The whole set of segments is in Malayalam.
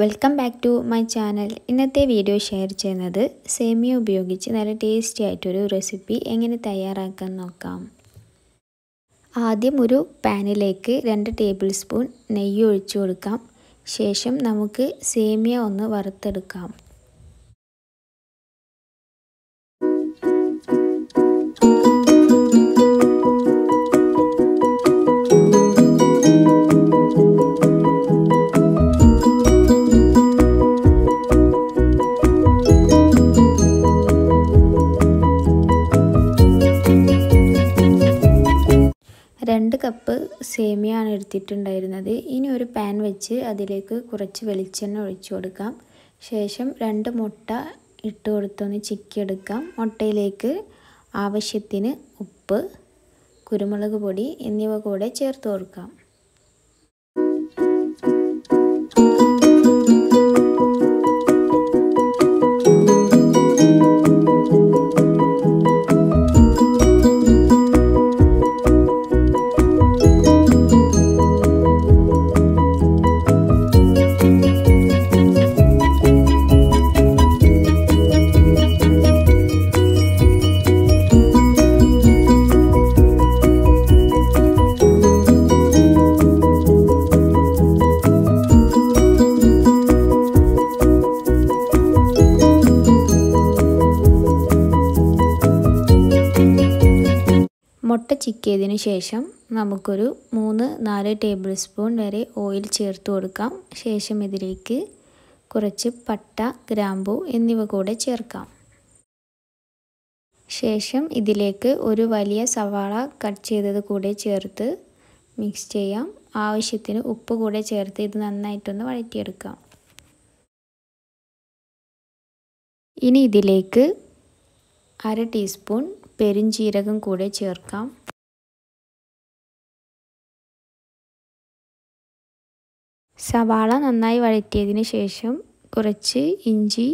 Welcome back to my channel ഇന്നത്തെ വീഡിയോ ഷെയർ ചെയ്യുന്നത് സേമിയ ഉപയോഗിച്ച് നല്ല ടേസ്റ്റി ആയിട്ടൊരു റെസിപ്പി എങ്ങനെ തയ്യാറാക്കാൻ നോക്കാം. ആദ്യം ഒരു പാനിലേക്ക് രണ്ട് ടേബിൾ സ്പൂൺ നെയ്യ് ഒഴിച്ചു കൊടുക്കാം. ശേഷം നമുക്ക് സേമിയ ഒന്ന് വറുത്തെടുക്കാം. രണ്ട് കപ്പ് സേമിയ ആണ് എടുത്തിട്ടുണ്ടായിരുന്നത്. ഇനി ഒരു പാൻ വെച്ച് അതിലേക്ക് കുറച്ച് വെളിച്ചെണ്ണ ഒഴിച്ചു കൊടുക്കാം. ശേഷം രണ്ട് മുട്ട ഇട്ട് കൊടുത്തൊന്ന് ചിക്കിയെടുക്കാം മുട്ടയിലേക്ക് ആവശ്യത്തിന് ഉപ്പ് കുരുമുളക് പൊടി എന്നിവ കൂടെ ചേർത്ത് കൊടുക്കാം. മുട്ട ചിക്കിയതിന് ശേഷം നമുക്കൊരു മൂന്ന് നാല് ടേബിൾ സ്പൂൺ വരെ ഓയിൽ ചേർത്ത് കൊടുക്കാം. ശേഷം ഇതിലേക്ക് കുറച്ച് പട്ട ഗ്രാമ്പു എന്നിവ കൂടെ ചേർക്കാം. ശേഷം ഇതിലേക്ക് ഒരു വലിയ സവാള കട്ട് ചെയ്തത് കൂടെ ചേർത്ത് മിക്സ് ചെയ്യാം. ആവശ്യത്തിന് ഉപ്പ് കൂടെ ചേർത്ത് ഇത് നന്നായിട്ടൊന്ന് വഴറ്റിയെടുക്കാം. ഇനി ഇതിലേക്ക് അര ടീസ്പൂൺ പെരിഞ്ചീരകം കൂടെ ചേർക്കാം. സവാള നന്നായി വഴറ്റിയതിന് ശേഷം കുറച്ച് ഇഞ്ചി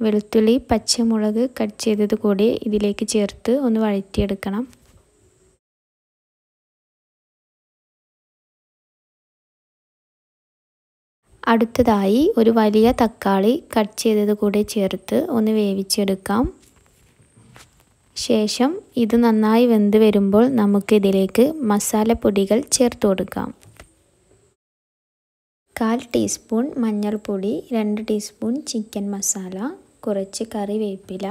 വെളുത്തുള്ളി പച്ചമുളക് കട്ട് ചെയ്തത് കൂടി ഇതിലേക്ക് ചേർത്ത് ഒന്ന് വഴറ്റിയെടുക്കണം. അടുത്തതായി ഒരു വലിയ തക്കാളി കട്ട് ചെയ്തത് കൂടെ ചേർത്ത് ഒന്ന് വേവിച്ചെടുക്കാം. ശേഷം ഇത് നന്നായി വെന്ത് വരുമ്പോൾ നമുക്കിതിലേക്ക് മസാലപ്പൊടികൾ ചേർത്ത് കൊടുക്കാം. കാൽ ടീസ്പൂൺ മഞ്ഞൾപ്പൊടി രണ്ട് ടീസ്പൂൺ ചിക്കൻ മസാല കുറച്ച് കറിവേപ്പില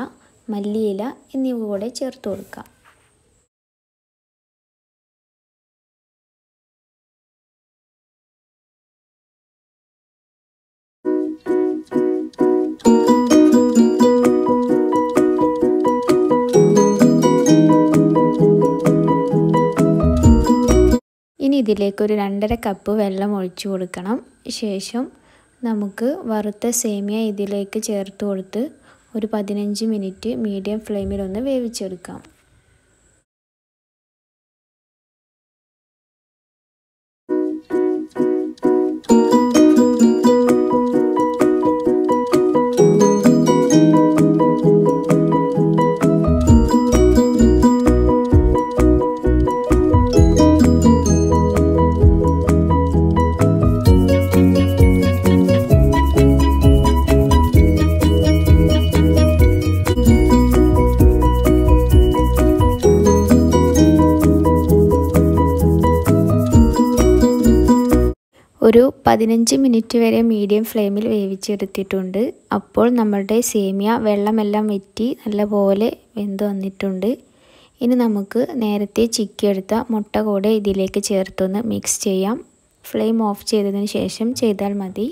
മല്ലിയില എന്നിവ കൂടെ ചേർത്ത് കൊടുക്കാം. ഇതിലേക്ക് ഒരു രണ്ടര കപ്പ് വെള്ളം ഒഴിച്ചു കൊടുക്കണം. ശേഷം നമുക്ക് വറുത്ത സേമിയ ഇതിലേക്ക് ചേർത്ത് കൊടുത്ത് ഒരു പതിനഞ്ച് മിനിറ്റ് മീഡിയം ഫ്ലെയിമിൽ ഒന്ന് വേവിച്ചെടുക്കാം. ഒരു പതിനഞ്ച് മിനിറ്റ് വരെ മീഡിയം ഫ്ലെയിമിൽ വേവിച്ചെടുത്തിട്ടുണ്ട്. അപ്പോൾ നമ്മളുടെ സേമിയ വെള്ളമെല്ലാം വെറ്റി നല്ലപോലെ വെന്ത് വന്നിട്ടുണ്ട്. ഇനി നമുക്ക് നേരത്തെ ചിക്കിയെടുത്ത മുട്ട കൂടെ ഇതിലേക്ക് ചേർത്തൊന്ന് മിക്സ് ചെയ്യാം. ഫ്ലെയിം ഓഫ് ചെയ്തതിന് ശേഷം ചെയ്താൽ മതി.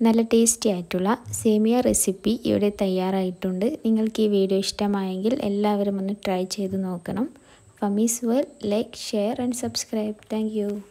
നല്ല ടേസ്റ്റി ആയിട്ടുള്ള സേമിയ റെസിപ്പി ഇവിടെ തയ്യാറായിട്ടുണ്ട്. നിങ്ങൾക്ക് ഈ വീഡിയോ ഇഷ്ടമായെങ്കിൽ എല്ലാവരും ഒന്ന് ട്രൈ ചെയ്ത് നോക്കണം. From Iswell, like, share and subscribe. Thank you.